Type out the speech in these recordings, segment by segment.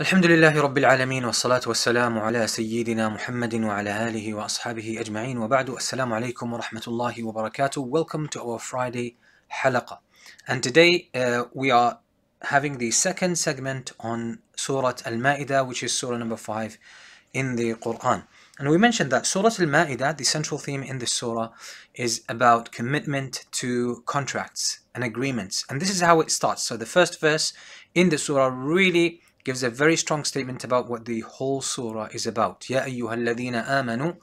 الحمد لله رب العالمين والصلاة والسلام على سيدنا محمد وعلى آله وأصحابه أجمعين وبعد السلام عليكم ورحمة الله وبركاته Welcome to our Friday حلقة And today uh, we are having the second segment on Surah Al-Ma'idah which is Surah number 5 in the Quran. And we mentioned that Surah Al-Ma'idah, the central theme in this surah, is about commitment to contracts and agreements. And this is how it starts. So the first verse in the surah really gives a very strong statement about what the whole surah is about. يَا أَيُّهَا الَّذِينَ آمَنُوا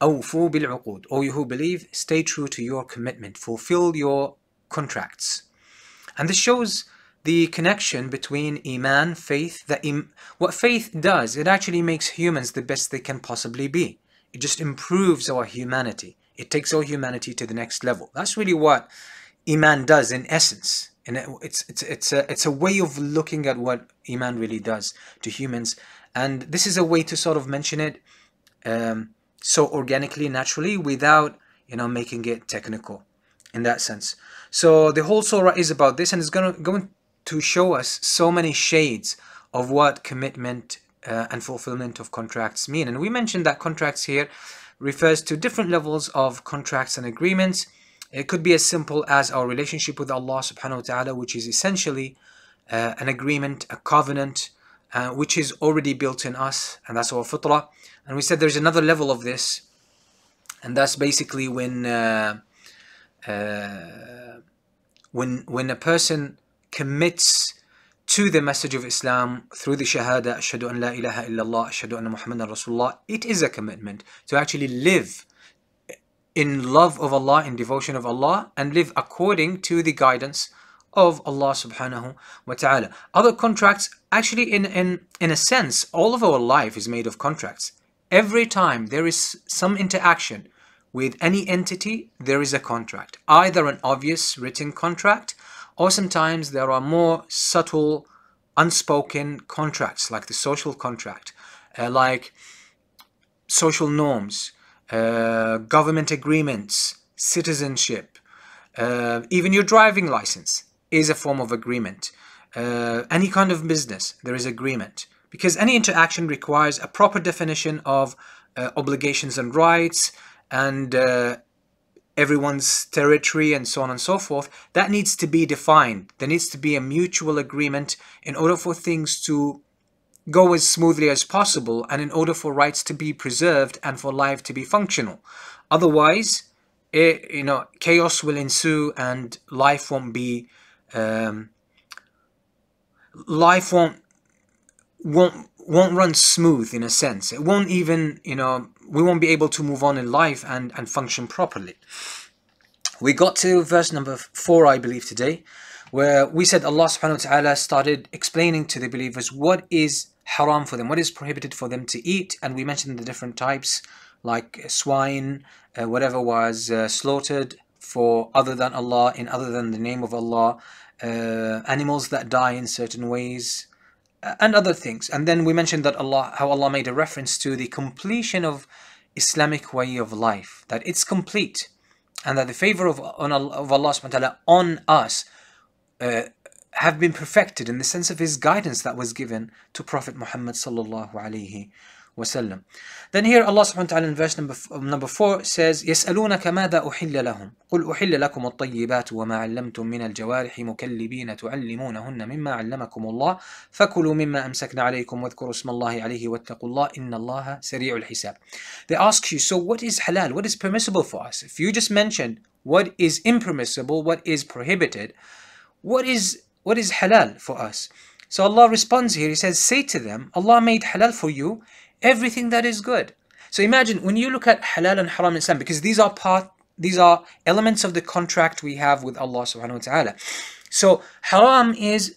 أَوْفُوا بِالْعُقُودِ O you who believe, stay true to your commitment. Fulfill your contracts. And this shows the connection between iman, faith, that Im- what faith does, it actually makes humans the best they can possibly be. It just improves our humanity. It takes our humanity to the next level. That's really what iman does in essence and it's it's it's a it's a way of looking at what iman really does to humans. And this is a way to sort of mention it um, so organically naturally without you know making it technical in that sense. So the whole surah is about this and it's going to going to show us so many shades of what commitment uh, and fulfillment of contracts mean. And we mentioned that contracts here refers to different levels of contracts and agreements it could be as simple as our relationship with Allah subhanahu wa ta'ala, which is essentially uh, an agreement, a covenant, uh, which is already built in us, and that's our fitrah. And we said there's another level of this, and that's basically when uh, uh when when a person commits to the message of Islam through the Shahada, Ashhadu an la ilaha illallah, Ashhadu anna Muhammadan Rasulullah, it is a commitment to actually live in love of Allah, in devotion of Allah, and live according to the guidance of Allah subhanahu wa ta'ala. Other contracts, actually, in, in, in a sense, all of our life is made of contracts. Every time there is some interaction with any entity, there is a contract. Either an obvious written contract, or sometimes there are more subtle, unspoken contracts, like the social contract, uh, like social norms, uh, government agreements, citizenship, uh, even your driving license is a form of agreement. Uh, any kind of business, there is agreement. Because any interaction requires a proper definition of uh, obligations and rights and uh, everyone's territory and so on and so forth. That needs to be defined. There needs to be a mutual agreement in order for things to go as smoothly as possible and in order for rights to be preserved and for life to be functional. Otherwise, it, you know, chaos will ensue and life won't be, um, life won't, won't, won't run smooth in a sense. It won't even, you know, we won't be able to move on in life and, and function properly. We got to verse number four, I believe, today, where we said Allah subhanahu wa ta'ala started explaining to the believers what is haram for them, what is prohibited for them to eat, and we mentioned the different types like swine, uh, whatever was uh, slaughtered for other than Allah, in other than the name of Allah, uh, animals that die in certain ways, uh, and other things. And then we mentioned that Allah, how Allah made a reference to the completion of Islamic way of life, that it's complete, and that the favor of, on, of Allah subhanahu wa ta'ala on us uh, have been perfected in the sense of his guidance that was given to Prophet Muhammad sallallahu alaihi wasallam. Then here Allah subhanahu wa ta'ala in verse number, number 4 says يسألونك ماذا أحل لهم قل أحل لكم الطيبات وما علمتم من الجوارح مكلبين تعلمونهن مما علمكم الله فكلوا مما أمسكنا عليكم واذكروا اسم الله عليه واتقوا الله إن الله سريع الحساب They ask you so what is halal what is permissible for us if you just mentioned what is impermissible what is prohibited what is what is halal for us? So Allah responds here, He says, Say to them, Allah made halal for you everything that is good. So imagine when you look at halal and haram in Islam, because these are part these are elements of the contract we have with Allah subhanahu wa ta'ala. So haram is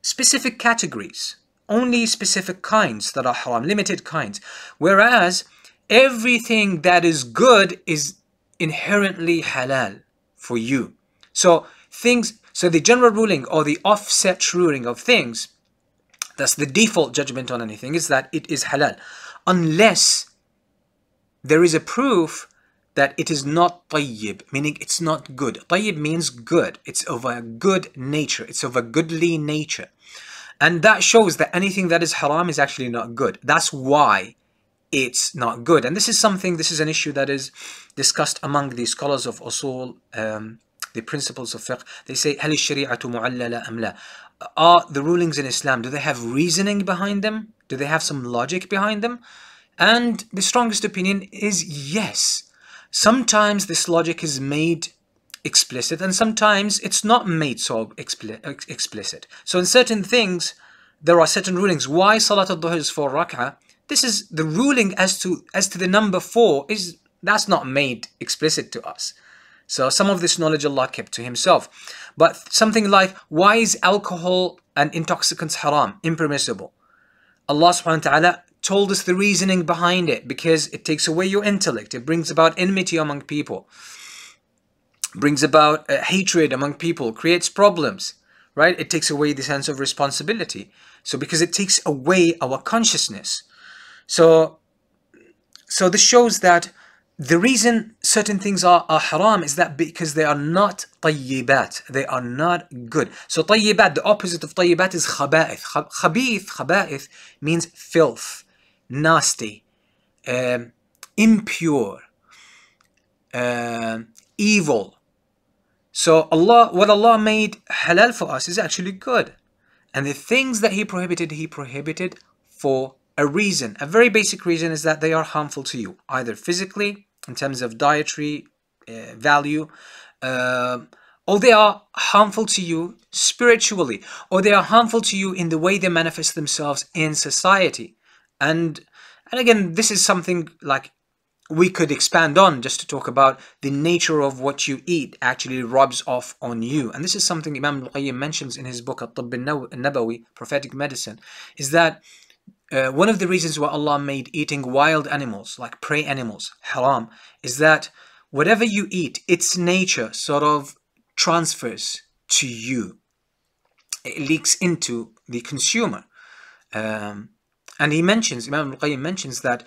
specific categories, only specific kinds that are haram, limited kinds. Whereas everything that is good is inherently halal for you. So things so the general ruling or the offset ruling of things, that's the default judgment on anything, is that it is halal. Unless there is a proof that it is not tayyib, meaning it's not good. Tayyib means good. It's of a good nature. It's of a goodly nature. And that shows that anything that is haram is actually not good. That's why it's not good. And this is something, this is an issue that is discussed among the scholars of usul, um, the principles of fiqh. They say, هل الشريعة معللة أم لا? Are the rulings in Islam, do they have reasoning behind them? Do they have some logic behind them? And the strongest opinion is yes. Sometimes this logic is made explicit and sometimes it's not made so explicit. So in certain things, there are certain rulings. Why Salat al-Dhuhr is 4 rak'ah? This is the ruling as to as to the number 4 is that's not made explicit to us. So some of this knowledge Allah kept to himself. But something like why is alcohol and intoxicants haram, impermissible? Allah subhanahu wa ta'ala told us the reasoning behind it because it takes away your intellect. It brings about enmity among people, brings about uh, hatred among people, creates problems, right? It takes away the sense of responsibility. So because it takes away our consciousness. So, so this shows that the reason certain things are, are haram is that because they are not tayyibat, they are not good. So tayyibat, the opposite of tayyibat is khaba'ith. Khabith, khaba'ith means filth, nasty, um, impure, uh, evil. So Allah, what Allah made halal for us is actually good. And the things that He prohibited, He prohibited for a reason. A very basic reason is that they are harmful to you, either physically, in terms of dietary uh, value, uh, or they are harmful to you spiritually, or they are harmful to you in the way they manifest themselves in society. And and again, this is something like we could expand on just to talk about the nature of what you eat actually rubs off on you. And this is something Imam al-Qayyim mentions in his book At-Tibb al-Nabawi, Prophetic Medicine, is that uh, one of the reasons why Allah made eating wild animals, like prey animals, haram, is that whatever you eat, its nature sort of transfers to you. It leaks into the consumer. Um, and he mentions, Imam al-Qayyim mentions that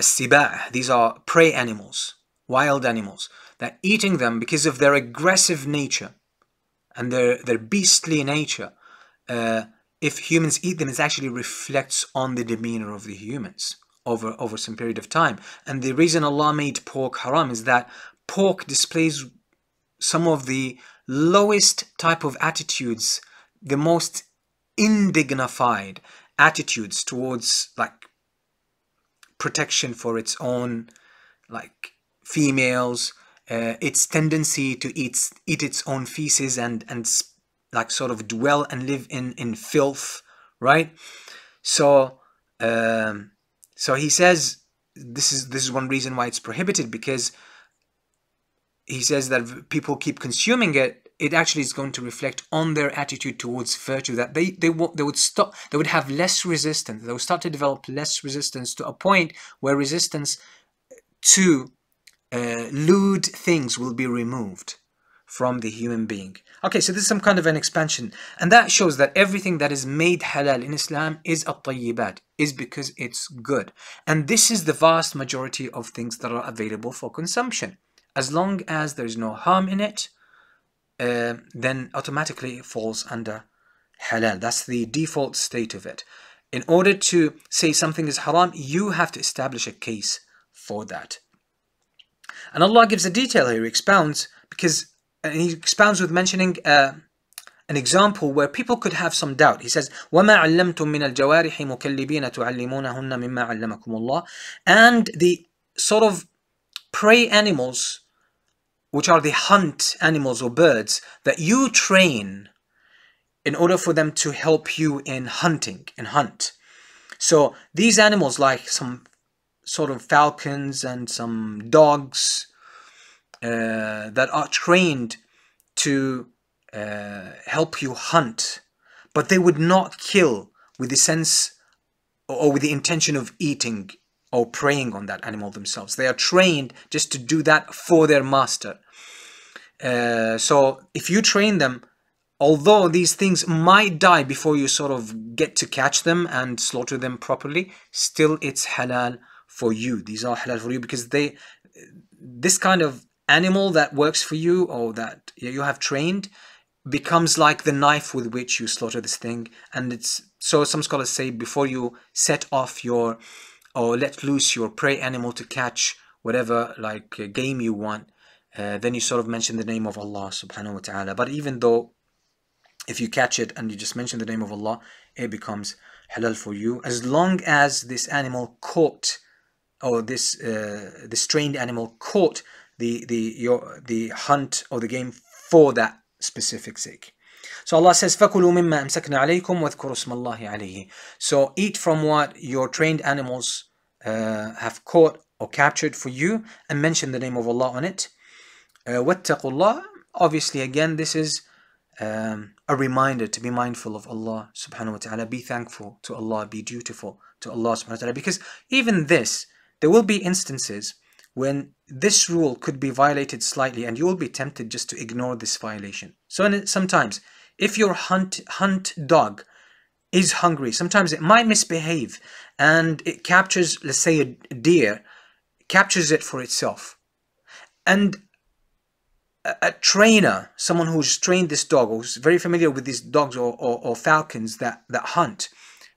sibah, these are prey animals, wild animals, that eating them because of their aggressive nature and their, their beastly nature, uh, if humans eat them, it actually reflects on the demeanor of the humans over, over some period of time. And the reason Allah made pork haram is that pork displays some of the lowest type of attitudes, the most indignified attitudes towards like protection for its own like females, uh, its tendency to eat eat its own feces and and like sort of dwell and live in in filth right? So um, so he says this is this is one reason why it's prohibited because he says that people keep consuming it it actually is going to reflect on their attitude towards virtue that they they, they would stop they would have less resistance they would start to develop less resistance to a point where resistance to uh, lewd things will be removed from the human being. Okay, so this is some kind of an expansion. And that shows that everything that is made halal in Islam is a tayyibat, is because it's good. And this is the vast majority of things that are available for consumption. As long as there's no harm in it, uh, then automatically it falls under halal. That's the default state of it. In order to say something is haram, you have to establish a case for that. And Allah gives a detail here, he expounds, because and he expounds with mentioning uh, an example where people could have some doubt. He says, وَمَا عَلَّمْتُم مِّنَ الْجَوَارِحِ مُكَلِّبِينَ تُعَلِّمُونَهُنَّ مِمَّا عَلَّمَكُمُ اللَّهِ And the sort of prey animals, which are the hunt animals or birds, that you train in order for them to help you in hunting, in hunt. So these animals, like some sort of falcons and some dogs, uh, that are trained to uh, help you hunt, but they would not kill with the sense or with the intention of eating or preying on that animal themselves. They are trained just to do that for their master. Uh, so if you train them, although these things might die before you sort of get to catch them and slaughter them properly, still it's halal for you. These are halal for you because they, this kind of animal that works for you or that you have trained becomes like the knife with which you slaughter this thing. And it's so some scholars say before you set off your or let loose your prey animal to catch whatever like uh, game you want uh, then you sort of mention the name of Allah subhanahu wa ta'ala. But even though if you catch it and you just mention the name of Allah it becomes halal for you. As long as this animal caught or this uh, this trained animal caught the the your the hunt or the game for that specific sake. So Allah says, فَكُلُوا مِمَّا أَمْسَكْنَا عَلَيْكُمْ وَاذْكُرُوا اسْمَ اللَّهِ عَلَيْهِ So eat from what your trained animals uh, have caught or captured for you and mention the name of Allah on it. Uh, وَاتَّقُوا اللَّهِ Obviously again this is um, a reminder to be mindful of Allah subhanahu wa ta'ala. Be thankful to Allah, be dutiful to Allah subhanahu wa ta'ala. Because even this, there will be instances when this rule could be violated slightly and you will be tempted just to ignore this violation. So sometimes if your hunt, hunt dog is hungry, sometimes it might misbehave and it captures, let's say a deer, captures it for itself. And a, a trainer, someone who's trained this dog, or who's very familiar with these dogs or, or, or falcons that, that hunt,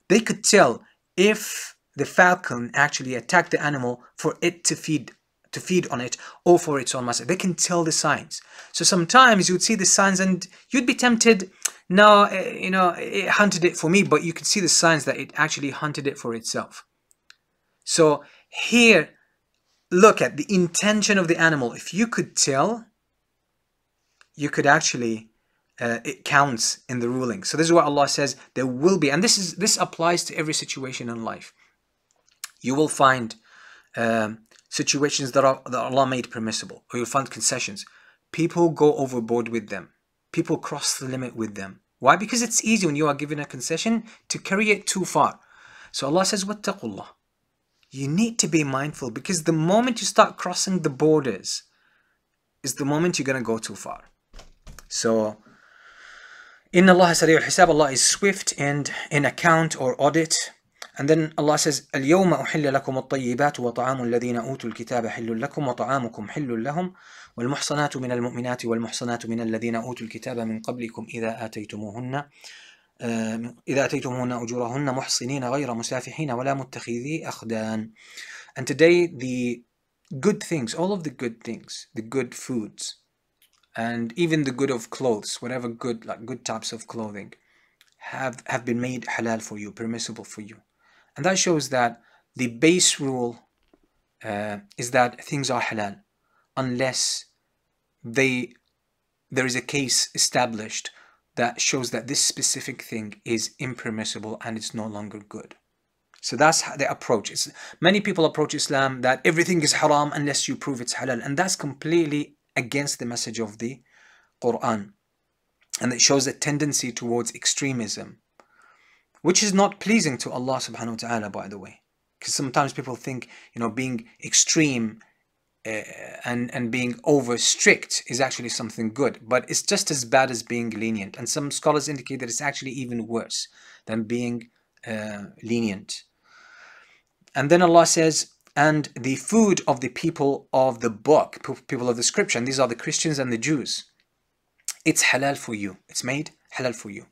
they could tell if the falcon actually attacked the animal for it to feed to feed on it or for its own master. They can tell the signs. So sometimes you would see the signs and you'd be tempted, no, eh, you know, it hunted it for me, but you could see the signs that it actually hunted it for itself. So here, look at the intention of the animal. If you could tell, you could actually uh, it counts in the ruling. So this is what Allah says there will be, and this is this applies to every situation in life. You will find um, situations that are that Allah made permissible, or you'll find concessions. People go overboard with them. People cross the limit with them. Why? Because it's easy when you are given a concession to carry it too far. So Allah says, "Wattaqullah." You need to be mindful because the moment you start crossing the borders, is the moment you're gonna go too far. So, in Allah Hisab, Allah is swift and in account or audit and then Allah says, اليوم أحل لكم الطيبات وطعام الذين أوتوا الكتاب حل لكم وطعامكم حل لهم والمحصنات من المؤمنات والمحصنات من الذين أوتوا الكتاب من قبلكم إذا آتيتموهن إذا آتيتموهن أجورهن محصنين غير مسافحين ولا متخذي أخدان. And today the good things, all of the good things, the good foods, and even the good of clothes, whatever good, like good types of clothing, have, have been made halal for you, permissible for you. And that shows that the base rule uh, is that things are halal unless they there is a case established that shows that this specific thing is impermissible and it's no longer good. So that's the approach. It's, many people approach Islam that everything is haram unless you prove it's halal. And that's completely against the message of the Quran. And it shows a tendency towards extremism which is not pleasing to Allah subhanahu wa ta'ala by the way. Because sometimes people think you know being extreme uh, and and being over strict is actually something good but it's just as bad as being lenient. And some scholars indicate that it's actually even worse than being uh, lenient. And then Allah says and the food of the people of the book people of the scripture and these are the Christians and the Jews it's halal for you. It's made halal for you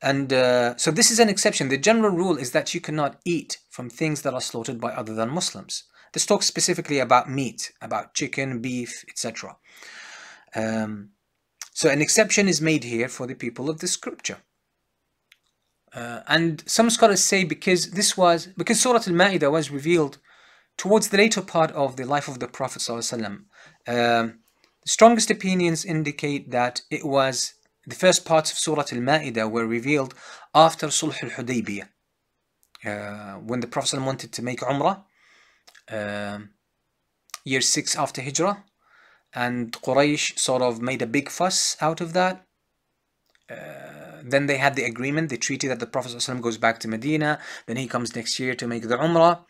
and uh, so this is an exception. The general rule is that you cannot eat from things that are slaughtered by other than Muslims. This talks specifically about meat, about chicken, beef, etc. Um, so an exception is made here for the people of the scripture. Uh, and some scholars say because this was because Surah Al-Ma'idah was revealed towards the later part of the life of the Prophet ﷺ, um, the strongest opinions indicate that it was the first parts of Surah Al-Ma'idah were revealed after Sulh al-Hudaybiyah. Uh, when the Prophet wanted to make Umrah, uh, year 6 after Hijrah, and Quraysh sort of made a big fuss out of that. Uh, then they had the agreement, the treaty that the Prophet ﷺ goes back to Medina, then he comes next year to make the Umrah.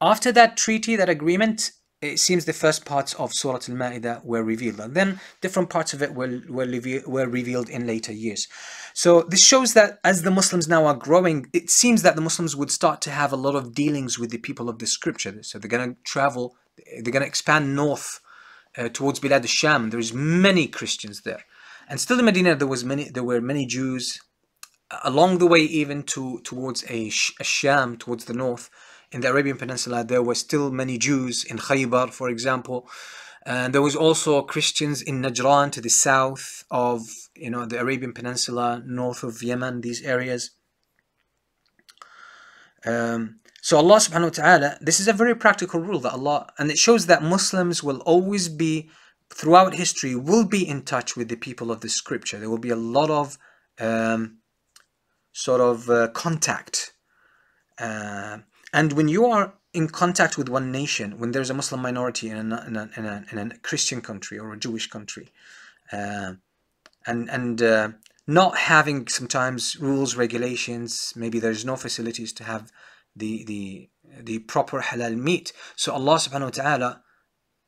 After that treaty, that agreement, it seems the first parts of Surah Al-Ma'idah were revealed and then different parts of it were, were, were revealed in later years. So this shows that as the Muslims now are growing, it seems that the Muslims would start to have a lot of dealings with the people of the scripture. So they're going to travel, they're going to expand north uh, towards Bilad al-Sham. There's many Christians there. and still in Medina there was many there were many Jews along the way even to towards a, a Sham towards the north in the Arabian Peninsula there were still many Jews in Khaybar for example. And there was also Christians in Najran to the south of you know the Arabian Peninsula north of Yemen these areas. Um, so Allah subhanahu wa ta'ala this is a very practical rule that Allah and it shows that Muslims will always be throughout history will be in touch with the people of the scripture. There will be a lot of um, sort of uh, contact. Uh, and when you are in contact with one nation, when there's a Muslim minority in a, in a, in a, in a Christian country or a Jewish country, uh, and and uh, not having sometimes rules, regulations, maybe there's no facilities to have the the the proper halal meat. So Allah subhanahu wa ta'ala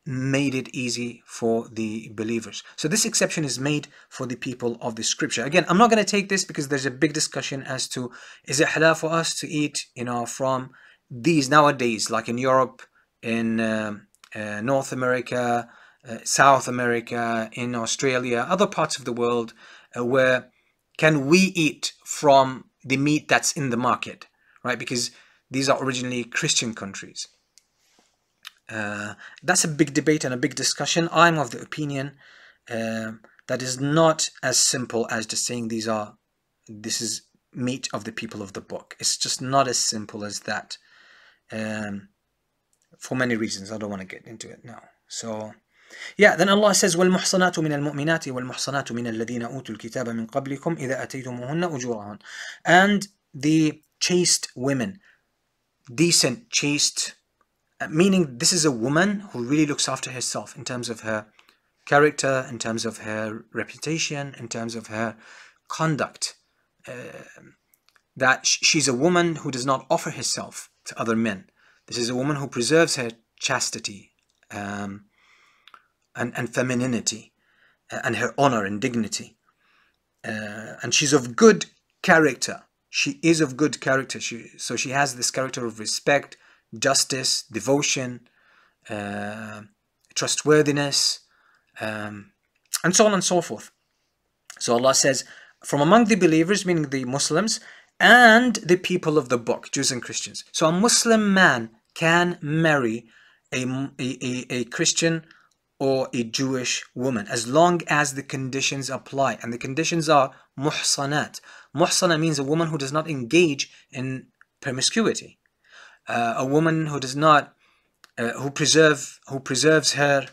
made it easy for the believers. So this exception is made for the people of the scripture. Again, I'm not going to take this because there's a big discussion as to is it halal for us to eat, you know, from these nowadays, like in Europe, in uh, uh, North America, uh, South America, in Australia, other parts of the world, uh, where can we eat from the meat that's in the market, right? Because these are originally Christian countries. Uh, that's a big debate and a big discussion. I'm of the opinion uh, that is not as simple as just saying these are, this is meat of the people of the book. It's just not as simple as that Um, for many reasons, I don't want to get into it now. So, yeah, then Allah says, وَالْمُحْصَنَاتُ مِنَ الْمُؤْمِنَاتِ وَالْمُحْصَنَاتُ مِنَ الَّذِينَ أُوتُوا الْكِتَابَ مِنْ قَبْلِكُمْ إِذَا أَتَيْتُمُهُنَّ أُجُورَهُنْ And the chaste women, decent, chaste uh, meaning this is a woman who really looks after herself in terms of her character, in terms of her reputation, in terms of her conduct. Uh, that she's a woman who does not offer herself to other men. This is a woman who preserves her chastity um, and, and femininity and her honor and dignity. Uh, and she's of good character. She is of good character. She, so she has this character of respect, justice, devotion, uh, trustworthiness, um, and so on and so forth. So Allah says, from among the believers, meaning the Muslims, and the people of the book, Jews and Christians. So a Muslim man can marry a, a, a, Christian or a Jewish woman as long as the conditions apply. And the conditions are muhsanat. Muhsana means a woman who does not engage in promiscuity uh, a woman who does not uh, who preserve who preserves her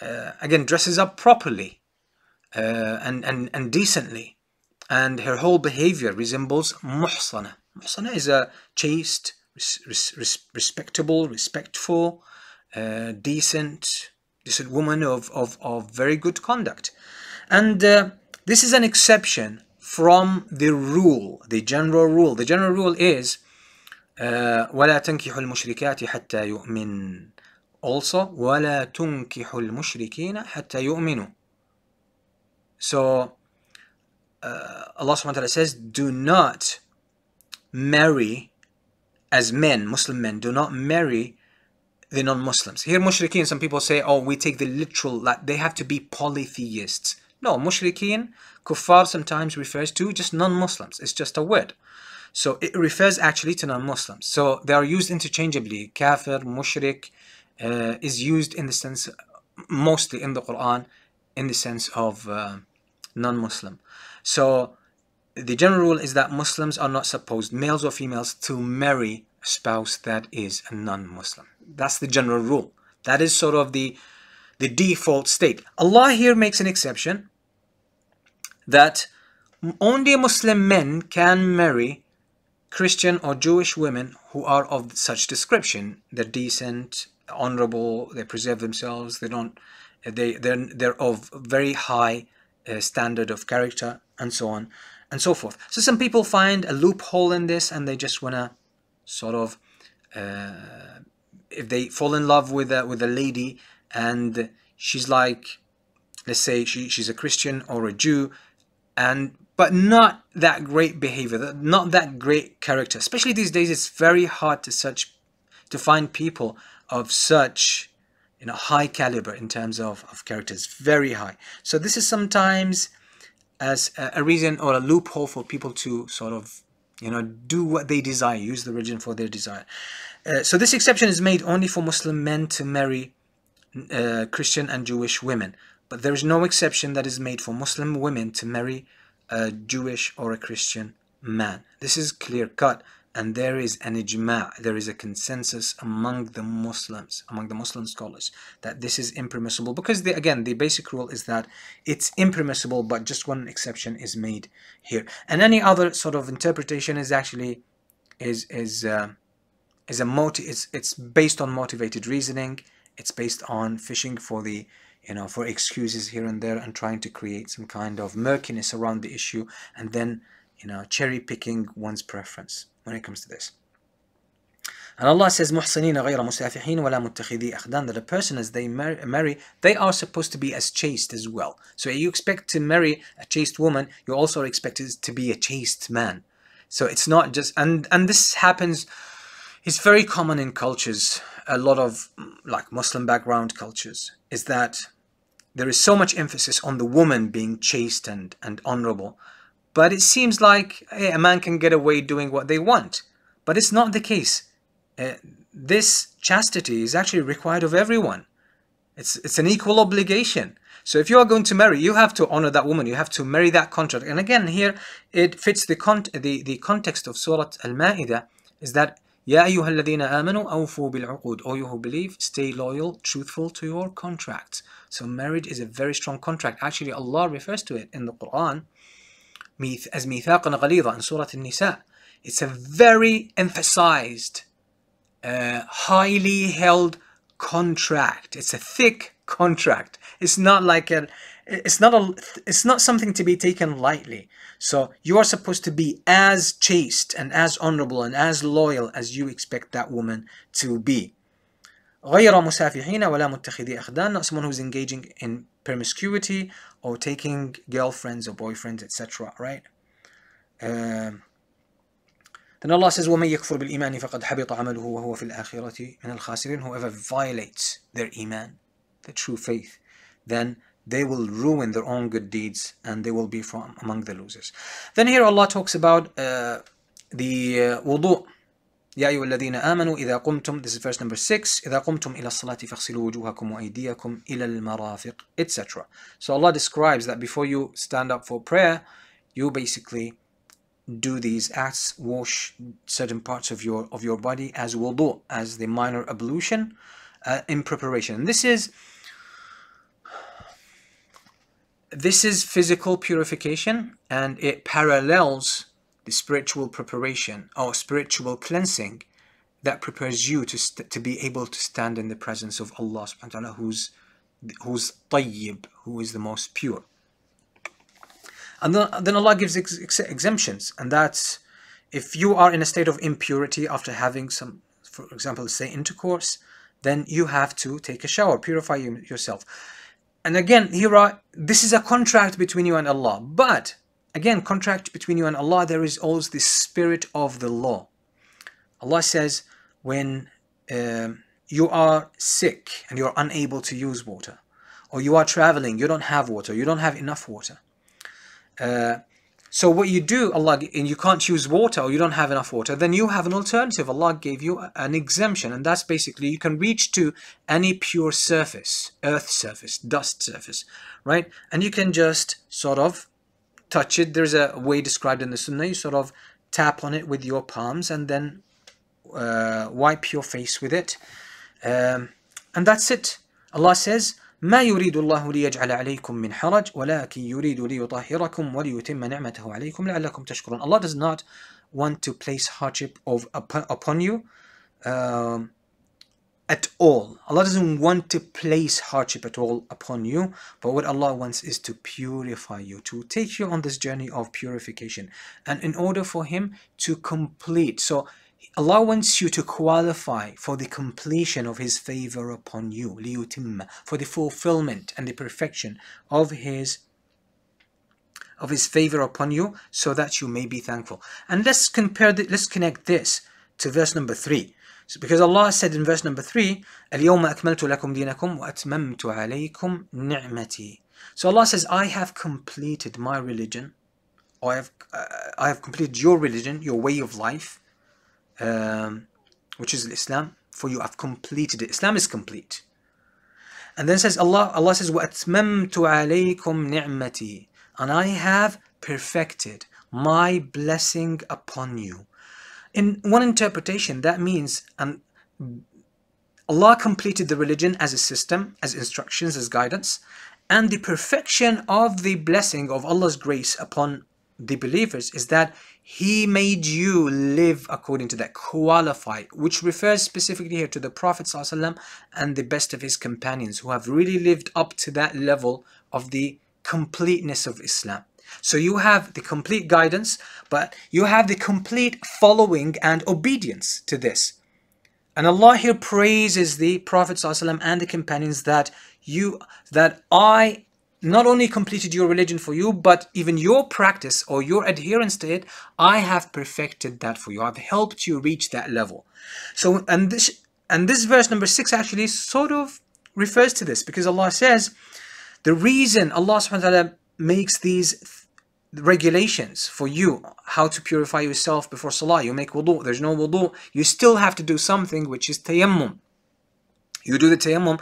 uh, again dresses up properly uh, and, and and decently and her whole behavior resembles muhsana muhsana is a chaste res, res, respectable respectful uh, decent decent woman of, of, of very good conduct and uh, this is an exception from the rule the general rule the general rule is ولا تنكحوا المشركات حتى يؤمن also ولا تنكحوا المشركين حتى يؤمنوا so uh, Allah subhanahu wa ta'ala says do not marry as men Muslim men do not marry the non-Muslims here mushrikeen some people say oh we take the literal that they have to be polytheists no mushrikeen kuffar sometimes refers to just non-Muslims it's just a word so it refers actually to non-Muslims. So they are used interchangeably. Kafir, mushrik uh, is used in the sense, mostly in the Quran, in the sense of uh, non-Muslim. So the general rule is that Muslims are not supposed, males or females, to marry a spouse that is a non-Muslim. That's the general rule. That is sort of the, the default state. Allah here makes an exception that only Muslim men can marry Christian or Jewish women who are of such description. They're decent, honorable, they preserve themselves, they don't, they, they're, they're of very high uh, standard of character and so on and so forth. So some people find a loophole in this and they just want to sort of, uh, if they fall in love with a, with a lady and she's like, let's say she, she's a Christian or a Jew and but not that great behavior, not that great character. Especially these days, it's very hard to such to find people of such you know, high caliber in terms of, of characters, very high. So this is sometimes as a, a reason or a loophole for people to sort of, you know, do what they desire, use the religion for their desire. Uh, so this exception is made only for Muslim men to marry uh, Christian and Jewish women. But there is no exception that is made for Muslim women to marry a Jewish or a Christian man. This is clear cut and there is an ijma, there is a consensus among the Muslims, among the Muslim scholars, that this is impermissible. Because, the, again, the basic rule is that it's impermissible, but just one exception is made here. And any other sort of interpretation is actually, is, is, uh, is a motive, it's, it's based on motivated reasoning, it's based on fishing for the, you know, for excuses here and there and trying to create some kind of murkiness around the issue and then, you know, cherry picking one's preference when it comes to this. And Allah says, مُحْصِنِينَ غَيْرَ مُسَافِحِينَ وَلَا مُتَّخِذِي أَخْدَانَ That a person as they marry, they are supposed to be as chaste as well. So you expect to marry a chaste woman, you also expect it to be a chaste man. So it's not just, and, and this happens, it's very common in cultures, a lot of like Muslim background cultures, is that there is so much emphasis on the woman being chaste and, and honorable but it seems like hey, a man can get away doing what they want. But it's not the case. Uh, this chastity is actually required of everyone. It's, it's an equal obligation. So if you are going to marry, you have to honor that woman. You have to marry that contract. And again, here it fits the, con the, the context of Surah Al-Ma'idah is that Ya أيها الذين آمنوا أوفوا بالعقود All you who believe, stay loyal, truthful to your contracts. So marriage is a very strong contract. Actually, Allah refers to it in the Quran as ميثاقا غليظا in Surah An-Nisa. It's a very emphasized, uh, highly held contract. It's a thick contract. It's not like a, it's not a, it's not something to be taken lightly. So you are supposed to be as chaste and as honorable and as loyal as you expect that woman to be. غير مسافحين ولا متخذي أخدان someone who's engaging in promiscuity or taking girlfriends or boyfriends etc right um, then Allah says ومن يكفر بالإيمان فقد حبط عمله وهو في الآخرة من الخاسرين whoever violates their iman the true faith then they will ruin their own good deeds and they will be from among the losers then here Allah talks about uh, the uh, wudu يا أيها الذين آمنوا إذا قمتم this is verse number 6 إذا قمتم إلى الصلاة فاغسلوا وجوهكم وأيديكم إلى المرافق etc. So Allah describes that before you stand up for prayer you basically do these acts wash certain parts of your of your body as wudu as the minor ablution uh, in preparation and this is this is physical purification and it parallels the spiritual preparation or spiritual cleansing that prepares you to, to be able to stand in the presence of Allah subhanahu wa ta'ala who's, who's tayyib, who is the most pure. And then, then Allah gives ex ex exemptions and that's if you are in a state of impurity after having some, for example, say intercourse, then you have to take a shower, purify you, yourself. And again, here are, this is a contract between you and Allah. But again, contract between you and Allah, there is always the spirit of the law. Allah says, when uh, you are sick and you're unable to use water, or you are traveling, you don't have water, you don't have enough water. Uh, so what you do, Allah, and you can't use water or you don't have enough water, then you have an alternative. Allah gave you an exemption, and that's basically you can reach to any pure surface, earth surface, dust surface, right? And you can just sort of touch it. There's a way described in the Sunnah. You sort of tap on it with your palms and then uh, wipe your face with it. Um, and that's it. Allah says, ما يريد الله ليجعل عليكم من حرج ولكن يريد ليطهركم وليتم نعمته عليكم لعلكم تشكرون. Allah does not want to place hardship of, upon, upon you. Um, at all. Allah doesn't want to place hardship at all upon you, but what Allah wants is to purify you, to take you on this journey of purification. And in order for Him to complete, so Allah wants you to qualify for the completion of His favor upon you, liyutimma, for the fulfillment and the perfection of His of His favor upon you, so that you may be thankful. And let's compare, the, let's connect this to verse number three. So because Allah said in verse number 3, اليوم أكملت لكم دينكم وأتممت عليكم نعمتي. So Allah says, I have completed my religion, or I have, uh, I have completed your religion, your way of life, um, which is Islam. For you, I've completed it. Islam is complete. And then says Allah, Allah says, وَأَتْمَمْتُ عَلَيْكُمْ نِعْمَتِي And I have perfected my blessing upon you. In one interpretation, that means Allah completed the religion as a system, as instructions, as guidance, and the perfection of the blessing of Allah's grace upon the believers is that he made you live according to that, qualify, which refers specifically here to the Prophet ﷺ and the best of his companions who have really lived up to that level of the completeness of Islam. So you have the complete guidance, but you have the complete following and obedience to this. And Allah here praises the Prophet ﷺ and the companions that you that I not only completed your religion for you, but even your practice or your adherence to it, I have perfected that for you. I've helped you reach that level. So, and this and this verse number six actually sort of refers to this because Allah says the reason Allah subhanahu wa ta'ala makes these regulations for you how to purify yourself before salah you make wudu there's no wudu you still have to do something which is tayammum you do the tayammum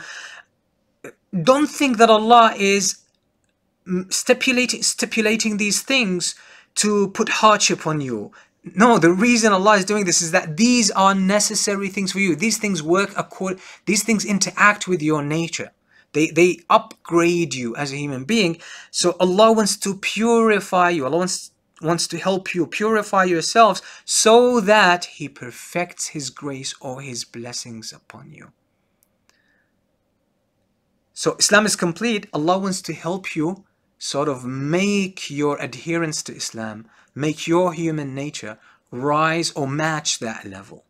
don't think that Allah is stipulating stipulating these things to put hardship on you. No, the reason Allah is doing this is that these are necessary things for you. These things work accord these things interact with your nature. They they upgrade you as a human being. So Allah wants to purify you. Allah wants wants to help you purify yourselves so that he perfects his grace or his blessings upon you. So Islam is complete. Allah wants to help you sort of make your adherence to Islam, make your human nature rise or match that level.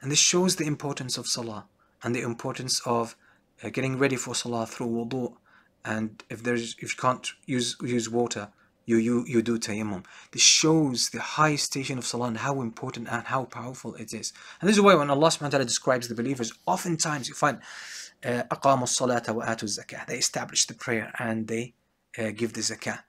And this shows the importance of Salah and the importance of uh, getting ready for salah through wudu. And if there's if you can't use use water you you you do tayammum. This shows the high station of salah and how important and how powerful it is. And this is why when allah subhanahu wa ta'ala describes the believers oftentimes you find uh, aqamu salata wa atu zakah they establish the prayer and they uh, give the zakah.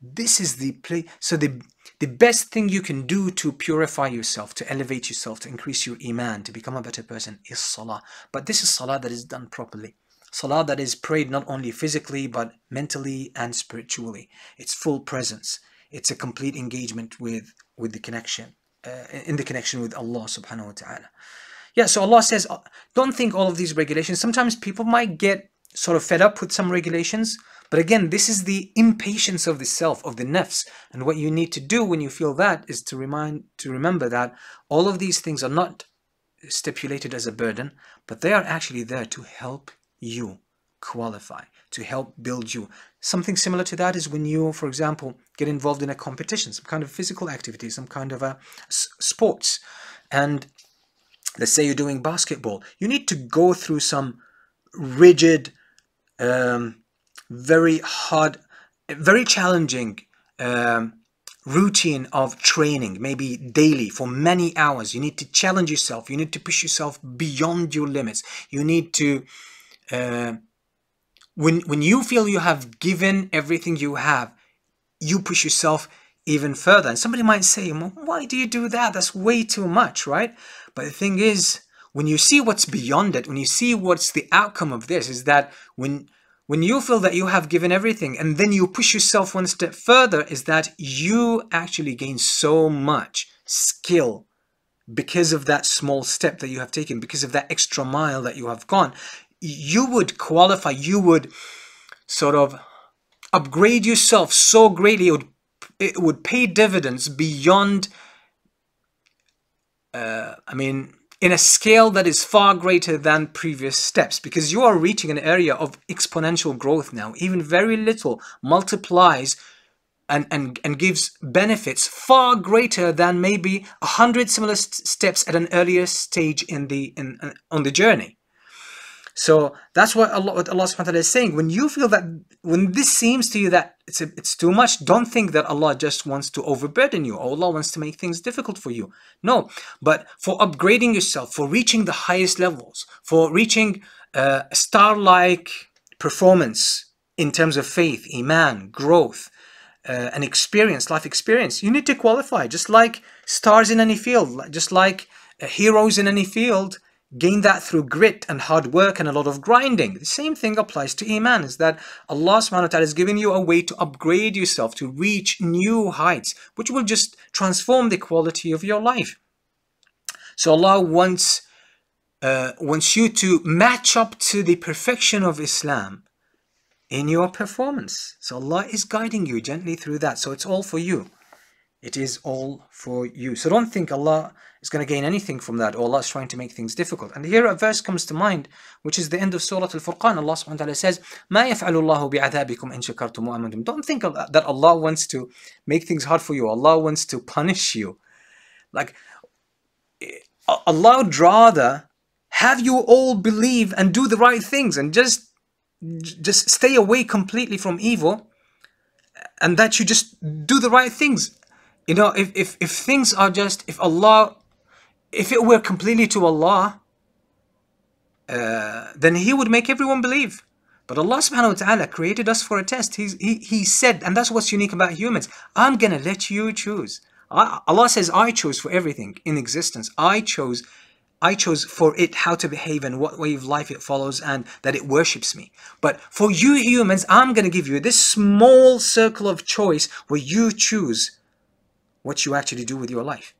This is the play so the the best thing you can do to purify yourself to elevate yourself to increase your iman to become a better person is salah. But this is salah that is done properly. Salah that is prayed not only physically but mentally and spiritually. It's full presence. It's a complete engagement with with the connection, uh, in the connection with Allah subhanahu wa taala. Yeah, so Allah says, uh, don't think all of these regulations. Sometimes people might get sort of fed up with some regulations but again, this is the impatience of the self, of the nafs. And what you need to do when you feel that is to remind, to remember that all of these things are not stipulated as a burden, but they are actually there to help you qualify, to help build you. Something similar to that is when you, for example, get involved in a competition, some kind of physical activity, some kind of a sports. And let's say you're doing basketball, you need to go through some rigid um, very hard, very challenging um, routine of training, maybe daily for many hours. You need to challenge yourself. You need to push yourself beyond your limits. You need to, uh, when when you feel you have given everything you have, you push yourself even further. And somebody might say, "Why do you do that? That's way too much, right?" But the thing is, when you see what's beyond it, when you see what's the outcome of this, is that when when you feel that you have given everything and then you push yourself one step further is that you actually gain so much skill because of that small step that you have taken, because of that extra mile that you have gone. You would qualify, you would sort of upgrade yourself so greatly, it would, it would pay dividends beyond, uh, I mean, in a scale that is far greater than previous steps because you are reaching an area of exponential growth now. Even very little multiplies and, and, and gives benefits far greater than maybe a hundred similar st steps at an earlier stage in the in, on the journey. So that's what Allah, what Allah subhanahu wa ta'ala is saying. When you feel that, when this seems to you that it's, a, it's too much, don't think that Allah just wants to overburden you or Allah wants to make things difficult for you. No, but for upgrading yourself, for reaching the highest levels, for reaching uh, star-like performance in terms of faith, iman, growth, uh, an experience, life experience, you need to qualify. Just like stars in any field, just like uh, heroes in any field, gain that through grit and hard work and a lot of grinding. The same thing applies to Iman, is that Allah subhanahu wa ta'ala is giving you a way to upgrade yourself, to reach new heights, which will just transform the quality of your life. So Allah wants, uh, wants you to match up to the perfection of Islam in your performance. So Allah is guiding you gently through that. So it's all for you. It is all for you. So don't think Allah is going to gain anything from that or Allah is trying to make things difficult. And here a verse comes to mind, which is the end of Surah Al-Furqan. Allah subhanahu wa ta'ala says, مَا يَفْعَلُ اللَّهُ بِعَذَابِكُمْ إِن شَكَرْتُمْ وَأَمَنْتُمْ Don't think that Allah wants to make things hard for you. Allah wants to punish you. Like, Allah would rather have you all believe and do the right things and just just stay away completely from evil and that you just do the right things you know if, if if things are just if allah if it were completely to allah uh, then he would make everyone believe. But allah subhanahu wa ta'ala created us for a test. He's, he, he said and that's what's unique about humans. I'm gonna let you choose. I, allah says i chose for everything in existence. I chose I chose for it how to behave and what way of life it follows and that it worships me. But for you humans, I'm going to give you this small circle of choice where you choose what you actually do with your life.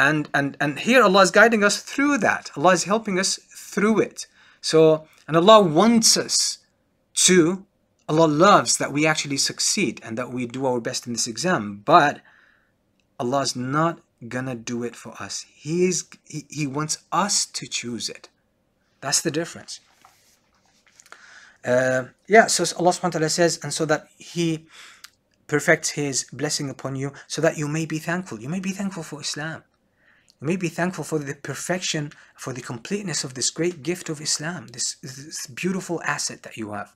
And, and, and here Allah is guiding us through that. Allah is helping us through it. So, and Allah wants us to, Allah loves that we actually succeed and that we do our best in this exam. But Allah is not gonna do it for us. He is he, he wants us to choose it. That's the difference. Uh, yeah, so Allah subhanahu wa ta'ala says, and so that He perfects His blessing upon you, so that you may be thankful. You may be thankful for Islam. You may be thankful for the perfection, for the completeness of this great gift of Islam, this, this beautiful asset that you have.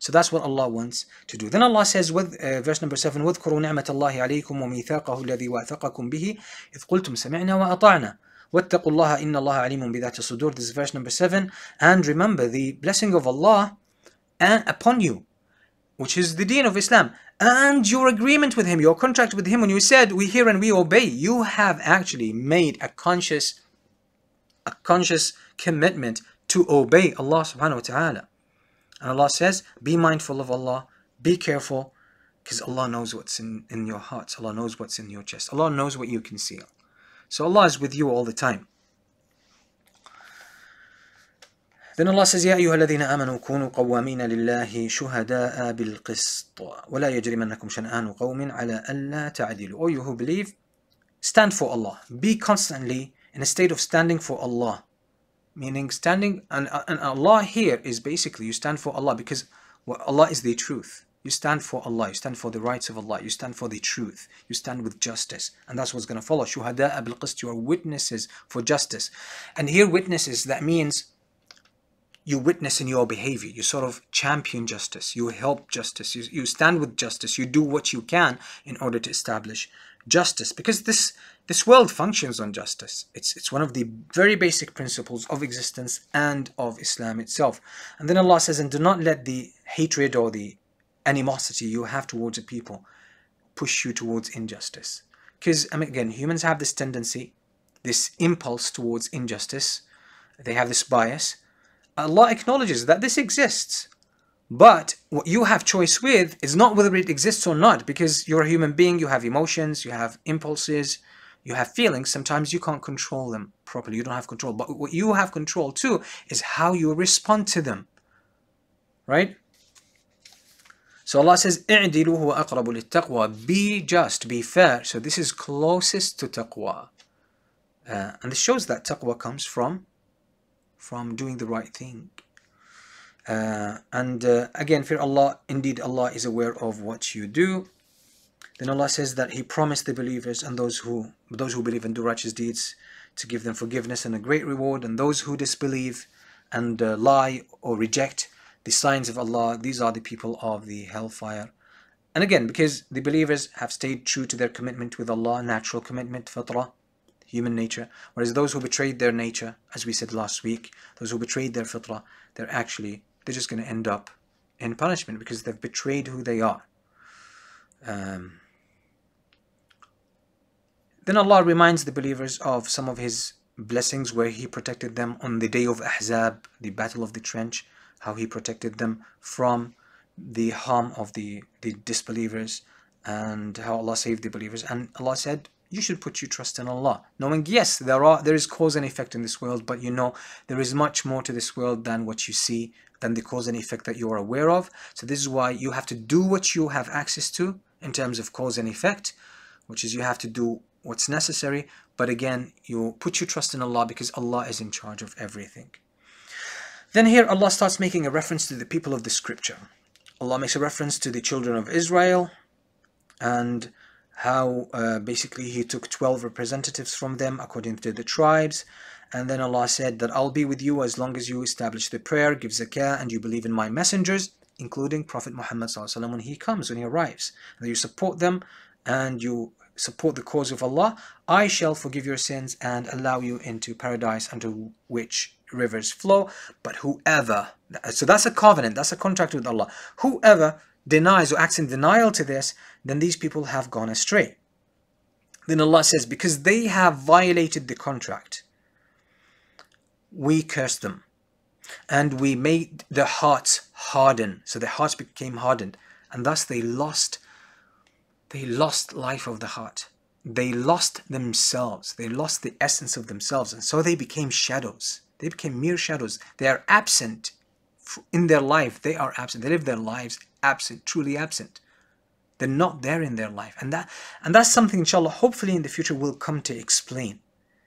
So that's what Allah wants to do. Then Allah says, with uh, verse number 7, وَاذْكُرُوا نِعْمَةَ اللَّهِ عَلَيْكُمْ وَمِيثَاقَهُ الَّذِي وَاثَقَكُمْ بِهِ إِذْ قُلْتُمْ سَمِعْنَا وَأَطَعْنَا وَاتَّقُوا اللَّهَ إِنَّ اللَّهَ عَلِيمٌ بِذَاتِ الصُّدُورِ This is verse number 7. And remember the blessing of Allah and upon you, which is the deen of Islam, and your agreement with Him, your contract with Him, when you said, we hear and we obey, you have actually made a conscious, a conscious commitment to obey Allah subhanahu wa ta'ala. And Allah says, be mindful of Allah, be careful, because Allah knows what's in, in your hearts. Allah knows what's in your chest. Allah knows what you conceal. So Allah is with you all the time. Then Allah says, يا أيها الذين آمنوا كونوا قوامين لله شهداء بالقسط ولا يجرمنكم شنآن قوم على ألا تعدلوا. O you who believe, stand for Allah. Be constantly in a state of standing for Allah meaning standing and, and Allah here is basically you stand for Allah because Allah is the truth you stand for Allah you stand for the rights of Allah you stand for the truth you stand with justice and that's what's going to follow shuhada bil qist you are witnesses for justice and here witnesses that means you witness in your behavior you sort of champion justice you help justice you, you stand with justice you do what you can in order to establish justice because this this world functions on justice. It's, it's one of the very basic principles of existence and of Islam itself. And then Allah says, and do not let the hatred or the animosity you have towards a people push you towards injustice. Because, I mean, again, humans have this tendency, this impulse towards injustice. They have this bias. Allah acknowledges that this exists. But what you have choice with is not whether it exists or not, because you're a human being, you have emotions, you have impulses, you have feelings, sometimes you can't control them properly. You don't have control. But what you have control too is how you respond to them. Right? So Allah says, اعدلوا هو أقرب للتقوى. Be just, be fair. So this is closest to taqwa. Uh, and this shows that taqwa comes from, from doing the right thing. Uh, and uh, again, fear Allah, indeed Allah is aware of what you do. Then Allah says that He promised the believers and those who those who believe and do righteous deeds to give them forgiveness and a great reward, and those who disbelieve and uh, lie or reject the signs of Allah, these are the people of the hellfire. And again, because the believers have stayed true to their commitment with Allah, natural commitment, fitrah, human nature, whereas those who betrayed their nature, as we said last week, those who betrayed their fitrah, they're actually, they're just going to end up in punishment because they've betrayed who they are. Um, then Allah reminds the believers of some of His blessings where He protected them on the day of Ahzab, the battle of the trench, how He protected them from the harm of the, the disbelievers and how Allah saved the believers. And Allah said, you should put your trust in Allah. Knowing, yes, there are there is cause and effect in this world, but you know there is much more to this world than what you see, than the cause and effect that you are aware of. So this is why you have to do what you have access to in terms of cause and effect, which is you have to do what's necessary. But again, you put your trust in Allah because Allah is in charge of everything. Then here Allah starts making a reference to the people of the scripture. Allah makes a reference to the children of Israel and how uh, basically he took 12 representatives from them according to the tribes and then Allah said that I'll be with you as long as you establish the prayer, give zakah and you believe in my messengers including Prophet Muhammad when he comes, when he arrives. And you support them and you support the cause of Allah, I shall forgive your sins and allow you into paradise unto which rivers flow. But whoever, so that's a covenant, that's a contract with Allah. Whoever denies or acts in denial to this, then these people have gone astray. Then Allah says, because they have violated the contract, we curse them. And we made their hearts harden. So their hearts became hardened. And thus they lost, they lost life of the heart. They lost themselves. They lost the essence of themselves. And so they became shadows. They became mere shadows. They are absent in their life. They are absent. They live their lives absent, truly absent. They're not there in their life. And that and that's something inshallah hopefully in the future we'll come to explain.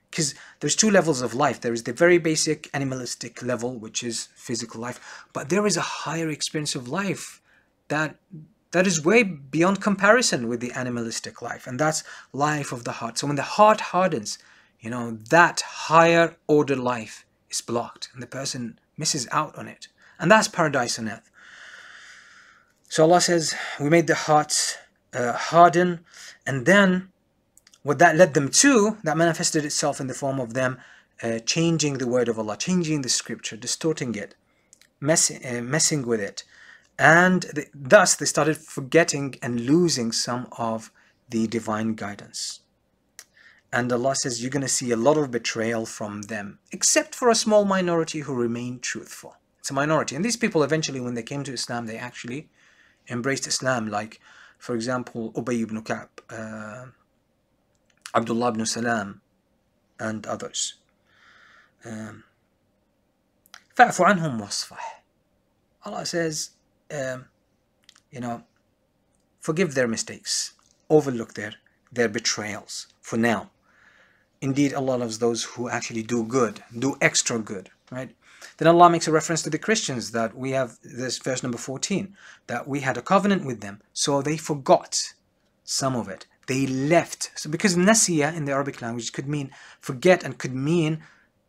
Because there's two levels of life. There is the very basic animalistic level, which is physical life, but there is a higher experience of life that that is way beyond comparison with the animalistic life, and that's life of the heart. So when the heart hardens, you know, that higher order life is blocked, and the person misses out on it. And that's paradise on earth. So Allah says, we made the hearts uh, harden, and then what that led them to, that manifested itself in the form of them uh, changing the word of Allah, changing the scripture, distorting it, messing, uh, messing with it. And they, thus they started forgetting and losing some of the divine guidance. And Allah says you're going to see a lot of betrayal from them, except for a small minority who remain truthful. It's a minority. And these people eventually, when they came to Islam, they actually embraced Islam. Like, for example, Ubay ibn Ka'b, uh, Abdullah ibn Salam and others. Um, فَاعْفُ عَنْهُمْ وَاصْفَحْ Allah says, um, you know, forgive their mistakes, overlook their, their betrayals for now. Indeed, Allah loves those who actually do good, do extra good, right? Then Allah makes a reference to the Christians that we have, this verse number 14, that we had a covenant with them, so they forgot some of it they left. So because nasiya in the Arabic language could mean forget and could mean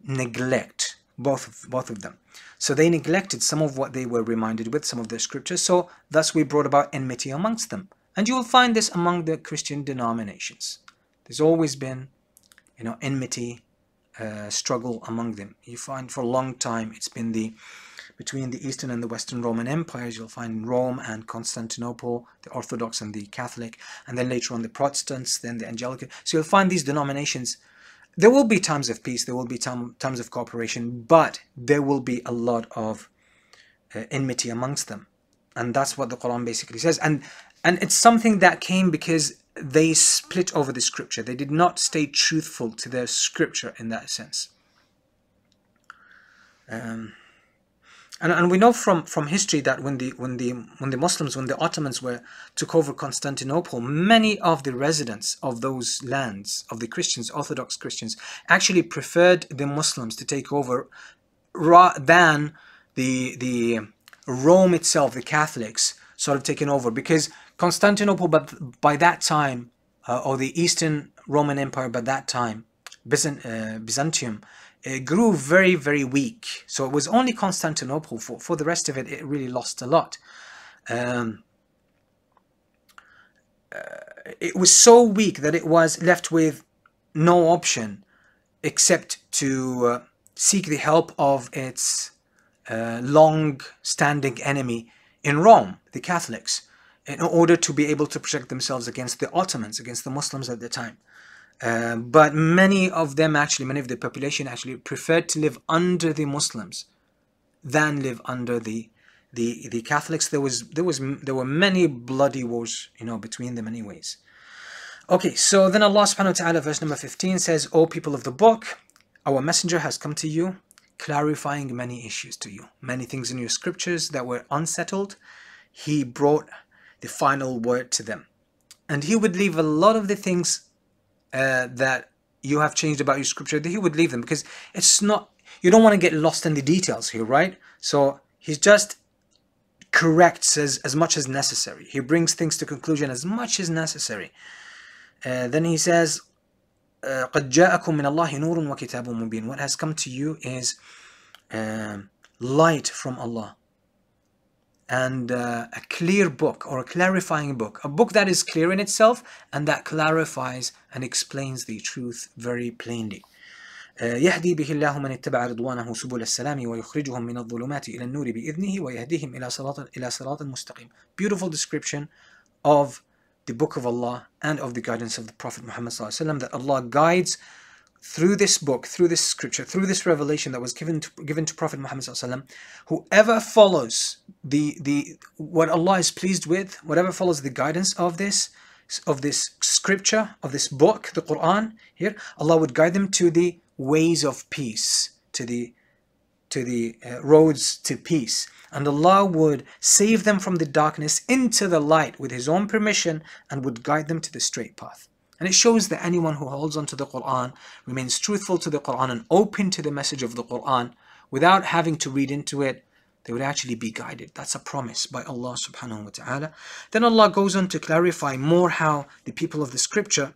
neglect, both of, both of them. So they neglected some of what they were reminded with, some of the scriptures, so thus we brought about enmity amongst them. And you will find this among the Christian denominations. There's always been, you know, enmity, uh, struggle among them. You find for a long time it's been the between the Eastern and the Western Roman empires. You'll find Rome and Constantinople, the Orthodox and the Catholic, and then later on the Protestants, then the Anglican. So you'll find these denominations. There will be times of peace, there will be time, times of cooperation, but there will be a lot of uh, enmity amongst them. And that's what the Quran basically says. And and it's something that came because they split over the scripture. They did not stay truthful to their scripture in that sense. Um, and, and we know from, from history that when the when the when the Muslims, when the Ottomans were took over Constantinople, many of the residents of those lands, of the Christians, Orthodox Christians, actually preferred the Muslims to take over rather than the the Rome itself, the Catholics, sort of taking over because Constantinople, but by that time, uh, or the Eastern Roman Empire by that time, Byzant, uh, Byzantium, it grew very, very weak. So it was only Constantinople. For, for the rest of it, it really lost a lot. Um, uh, it was so weak that it was left with no option except to uh, seek the help of its uh, long-standing enemy in Rome, the Catholics, in order to be able to protect themselves against the Ottomans, against the Muslims at the time. Uh, but many of them actually, many of the population actually preferred to live under the Muslims than live under the the the Catholics. There was there was there were many bloody wars, you know, between them, anyways. Okay, so then Allah Subhanahu wa Taala, verse number fifteen says, "O people of the book, our messenger has come to you, clarifying many issues to you, many things in your scriptures that were unsettled. He brought the final word to them, and he would leave a lot of the things uh, that you have changed about your scripture, he would leave them because it's not, you don't want to get lost in the details here, right? So he's just corrects as, as much as necessary. He brings things to conclusion as much as necessary. Uh, then he says, قد جاءكم من الله نور وكتاب مبين. What has come to you is uh, light from Allah and uh, a clear book or a clarifying book, a book that is clear in itself and that clarifies and explains the truth very plainly. يهدي به الله من اتبع رضوانه سبل السلام ويخرجهم من الظلمات إلى النور بإذنه ويهديهم إلى صراط إلى صراط مستقيم. Beautiful description of the book of Allah and of the guidance of the Prophet Muhammad that Allah guides through this book, through this scripture, through this revelation that was given to, given to Prophet Muhammad whoever follows the the what Allah is pleased with, whatever follows the guidance of this of this scripture, of this book, the Quran here, Allah would guide them to the ways of peace, to the to the uh, roads to peace. And Allah would save them from the darkness into the light with His own permission and would guide them to the straight path. And it shows that anyone who holds on to the Quran, remains truthful to the Quran and open to the message of the Quran without having to read into it, they would actually be guided. That's a promise by Allah subhanahu wa ta'ala. Then Allah goes on to clarify more how the people of the scripture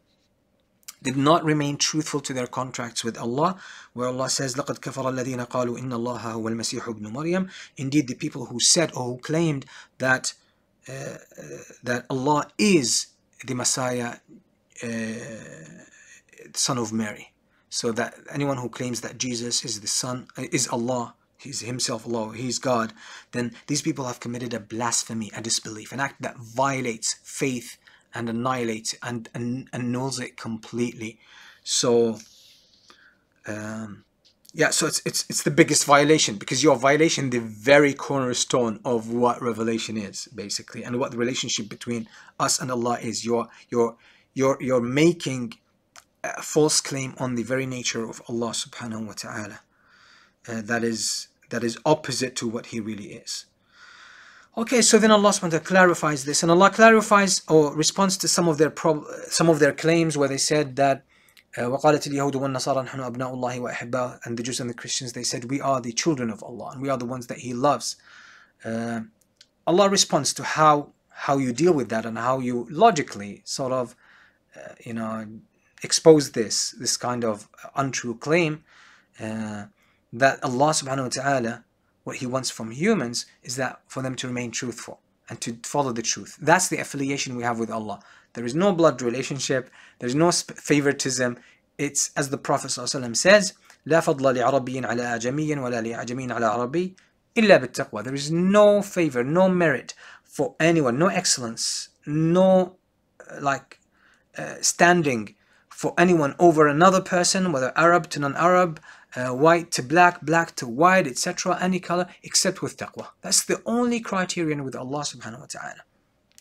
did not remain truthful to their contracts with Allah, where Allah says, لَقَدْ كَفَرَ الَّذِينَ قَالُوا إِنَّ اللَّهَ هُوَ الْمَسِيحُ ابْنُ مَرْيَمَ Indeed, the people who said or who claimed that uh, that Allah is the Messiah, uh, son of Mary. So that anyone who claims that Jesus is the son, is Allah, he's himself Allah, he's God, then these people have committed a blasphemy, a disbelief, an act that violates faith and annihilates and, and annuls it completely. So, um, yeah, so it's, it's, it's the biggest violation because you're violating the very cornerstone of what revelation is, basically, and what the relationship between us and Allah is. You're, you're, you're, you're making a false claim on the very nature of Allah subhanahu wa ta'ala. Uh, that is that is opposite to what he really is. Okay, so then Allah subhanahu wa ta'ala clarifies this, and Allah clarifies or responds to some of their some of their claims where they said that وقالت اليهود والنصارى نحن أبناء الله وأحباؤه and the Jews and the Christians they said we are the children of Allah and we are the ones that He loves. Uh, Allah responds to how how you deal with that and how you logically sort of uh, you know expose this this kind of untrue claim uh, that Allah subhanahu wa ta'ala what he wants from humans is that for them to remain truthful and to follow the truth that's the affiliation we have with Allah there is no blood relationship there's no favoritism it's as the Prophet ﷺ says لا فضل لعربي على أعجمي ولا لأعجمي على عربي إلا بالتقوى there is no favor no merit for anyone no excellence no uh, like uh, standing for anyone over another person, whether Arab to non-Arab, uh, white to black, black to white, etc., any color, except with taqwa. That's the only criterion with Allah subhanahu wa ta'ala.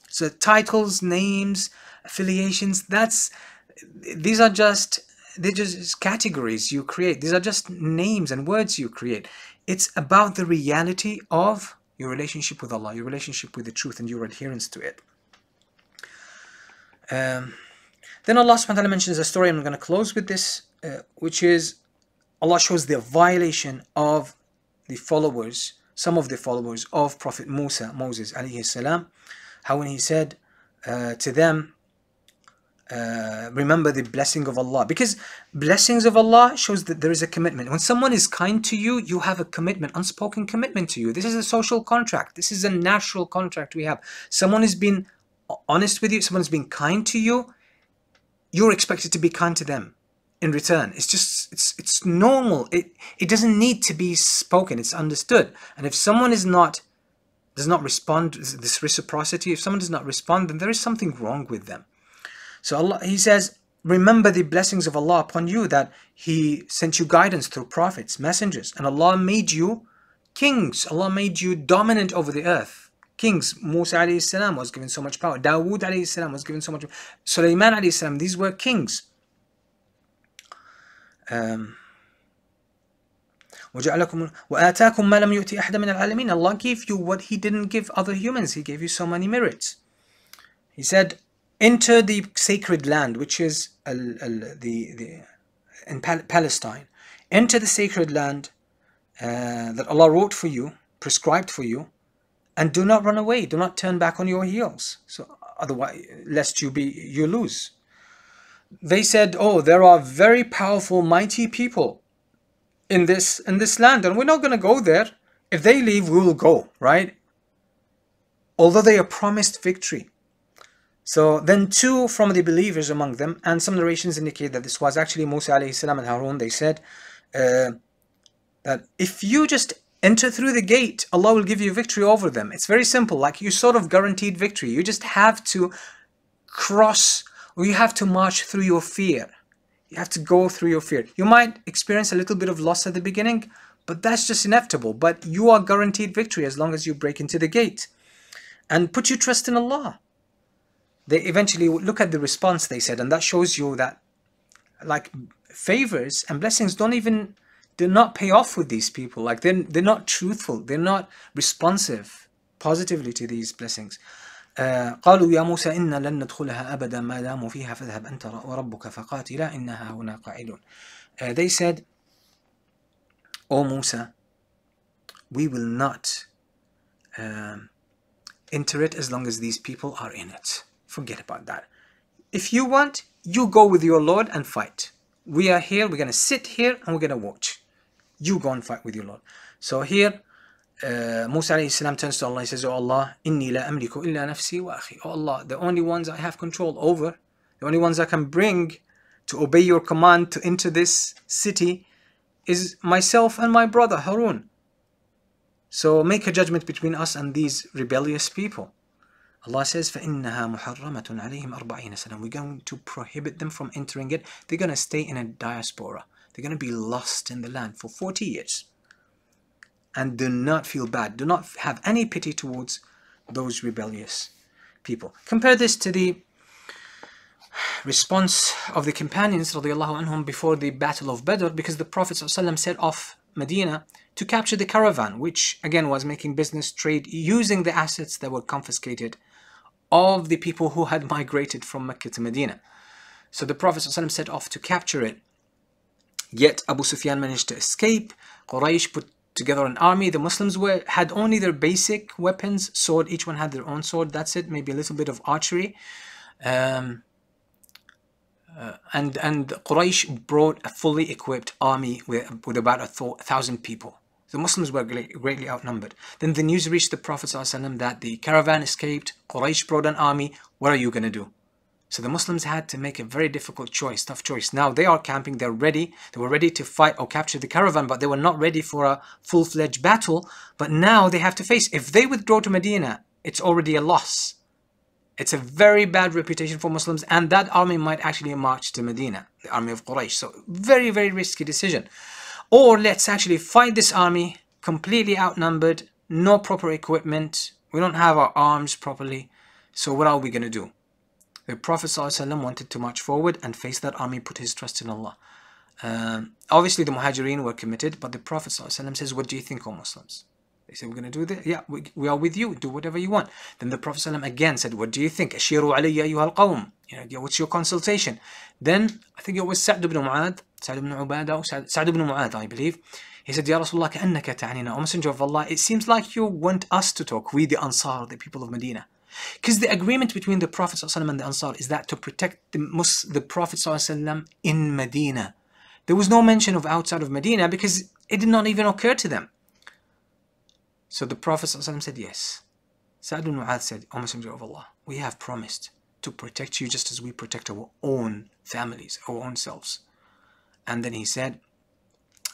So titles, names, affiliations, that's these are just they're just categories you create. These are just names and words you create. It's about the reality of your relationship with Allah, your relationship with the truth and your adherence to it. Um, then Allah subhanahu wa ta'ala mentions a story, I'm going to close with this, uh, which is Allah shows the violation of the followers, some of the followers of Prophet Musa, Moses alayhi salam, how when he said uh, to them, uh, remember the blessing of Allah because blessings of Allah shows that there is a commitment. When someone is kind to you, you have a commitment, unspoken commitment to you. This is a social contract. This is a natural contract we have. Someone has been honest with you, someone's been kind to you, you're expected to be kind to them in return. It's just it's it's normal. It it doesn't need to be spoken. It's understood. And if someone is not does not respond this reciprocity, if someone does not respond, then there is something wrong with them. So Allah, He says, remember the blessings of Allah upon you that He sent you guidance through prophets, messengers, and Allah made you kings. Allah made you dominant over the earth Kings, Musa alayhi salam was given so much power. Dawood alayhi salam was given so much. Sulaiman alayhi salam, these were kings. Um, وجعلكم وآتاكم ما لم يؤتي أحد من العالمين Allah gave you what He didn't give other humans. He gave you so many merits. He said, enter the sacred land, which is the, the, in Palestine. Enter the sacred land uh, that Allah wrote for you, prescribed for you, and do not run away. Do not turn back on your heels. So otherwise, lest you be you lose. They said, "Oh, there are very powerful, mighty people in this in this land, and we're not going to go there. If they leave, we will go." Right? Although they are promised victory, so then two from the believers among them, and some narrations indicate that this was actually Musa alayhi salam and Harun, they said uh, that if you just enter through the gate, Allah will give you victory over them. It's very simple, like you sort of guaranteed victory. You just have to cross or you have to march through your fear. You have to go through your fear. You might experience a little bit of loss at the beginning, but that's just inevitable. But you are guaranteed victory as long as you break into the gate. And put your trust in Allah they eventually look at the response they said and that shows you that like favors and blessings don't even do not pay off with these people like they're, they're not truthful they're not responsive positively to these blessings قالوا يا موسى إنا لن ندخلها أبدا ما داموا فيها فاذهب أنت وربك فقاتلا إنها هنا قاعدون they said O Musa we will not um, enter it as long as these people are in it Forget about that. If you want, you go with your Lord and fight. We are here, we're going to sit here and we're going to watch. You go and fight with your Lord. So here, uh, Musa alayhi salam turns to Allah and says, Oh Allah, inni la amliku illa nafsi wa akhi. Oh Allah, the only ones I have control over, the only ones I can bring to obey your command to enter this city is myself and my brother Harun. So make a judgment between us and these rebellious people. Allah says, فَإِنَّهَا مُحَرَّمَةٌ عَلَيْهِمْ أَرْبَعِينَ سَنَةً We're going to prohibit them from entering it. They're going to stay in a diaspora. They're going to be lost in the land for 40 years. And do not feel bad. Do not have any pity towards those rebellious people. Compare this to the response of the companions anhum, before the Battle of Badr because the Prophet ﷺ set off Medina to capture the caravan, which again was making business trade using the assets that were confiscated of the people who had migrated from Mecca to Medina. So the Prophet ﷺ set off to capture it. Yet Abu Sufyan managed to escape. Quraysh put together an army. The Muslims were had only their basic weapons, sword. Each one had their own sword. That's it. Maybe a little bit of archery. Um, uh, and and Quraysh brought a fully equipped army with, with about a, th- a thousand people. The Muslims were greatly outnumbered. Then the news reached the Prophet ﷺ that the caravan escaped, Quraysh brought an army, what are you going to do? So the Muslims had to make a very difficult choice, tough choice. Now they are camping, they're ready, they were ready to fight or capture the caravan, but they were not ready for a full-fledged battle. But now they have to face, if they withdraw to Medina, it's already a loss. It's a very bad reputation for Muslims, and that army might actually march to Medina, the army of Quraysh. So very, very risky decision. Or let's actually fight this army completely outnumbered, no proper equipment, we don't have our arms properly. So what are we going to do? The Prophet ﷺ wanted to march forward and face that army, put his trust in Allah. Um, obviously, the Muhajirin were committed, but the Prophet ﷺ says, What do you think, O Muslims? They said, We're going to do this. Yeah, we, we, are with you. Do whatever you want. Then the Prophet ﷺ again said, What do you think? Ashiru alayya ayyuhal qawm. You know, what's your consultation? Then, I think it was Sa'd ibn Mu'adh, Sa'd ibn Ubadah, Sa'd, ibn Mu'adh, I believe. He said, Ya Rasulullah, كأنك O Messenger of Allah, it seems like you want us to talk, we the Ansar, the people of Medina. Because the agreement between the Prophet ﷺ and the Ansar is that to protect the, Mus- the Prophet ﷺ in Medina. There was no mention of outside of Medina because it did not even occur to them. So the Prophet ﷺ said, Yes. Sa'd ibn Mu'adh said, O Messenger of Allah, we have promised to protect you just as we protect our own families, our own selves. And then he said,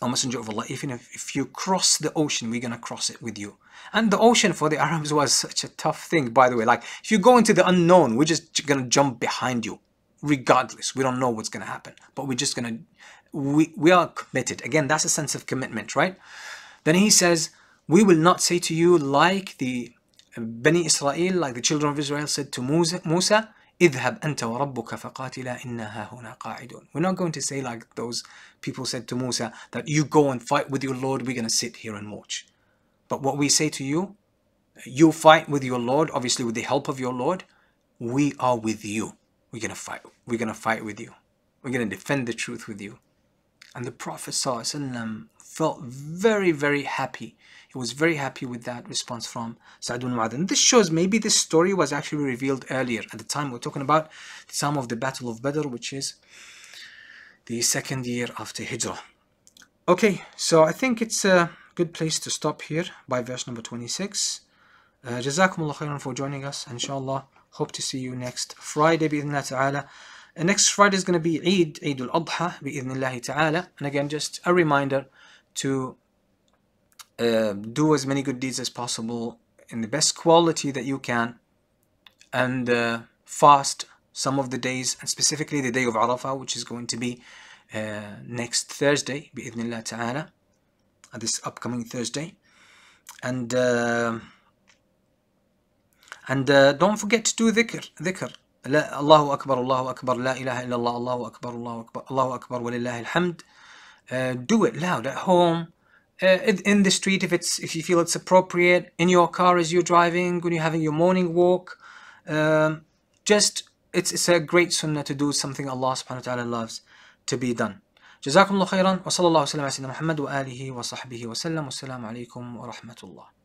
O Messenger of Allah, even if, if you cross the ocean, we're to cross it with you. And the ocean for the Arabs was such a tough thing, by the way. Like, if you go into the unknown, we're just to jump behind you, regardless. We don't know what's to happen, but we're just to, we, we are committed. Again, that's a sense of commitment, right? Then he says, we will not say to you like the Bani Israel, like the children of Israel said to Musa اذهب أنت وربك فقاتلا إنا هنا قاعدون. We're not going to say like those people said to Musa that you go and fight with your Lord, we're going to sit here and watch. But what we say to you, you fight with your Lord, obviously with the help of your Lord, we are with you. We're going to fight. We're going to fight with you. We're going to defend the truth with you. And the Prophet ﷺ felt very, very happy. He was very happy with that response from Sa'd ibn Mu'adh. And this shows maybe this story was actually revealed earlier. At the time we're talking about the time of the Battle of Badr, which is the second year after Hijrah. Okay, so I think it's a good place to stop here by verse number 26. Uh, Jazakumullah khairan for joining us. Inshallah, hope to see you next Friday, bi'idhnillah ta'ala. And next Friday is going to be Eid, Eid al-Adha, bi'idhnillah ta'ala. And again, just a reminder to uh, do as many good deeds as possible in the best quality that you can and uh, fast some of the days and specifically the day of Arafah which is going to be uh, next Thursday bi'idhnillah ta'ala this upcoming Thursday and uh, and uh, don't forget to do dhikr dhikr لا الله أكبر الله أكبر لا إله إلا الله الله أكبر الله أكبر الله أكبر ولله الحمد uh, do it loud at home uh, in the street if it's if you feel it's appropriate in your car as you're driving when you're having your morning walk um, just it's it's a great sunnah to do something Allah subhanahu wa ta'ala loves to be done جزاكم الله خيرا وصلى الله وسلم على سيدنا محمد وآله وصحبه وسلم والسلام عليكم ورحمة الله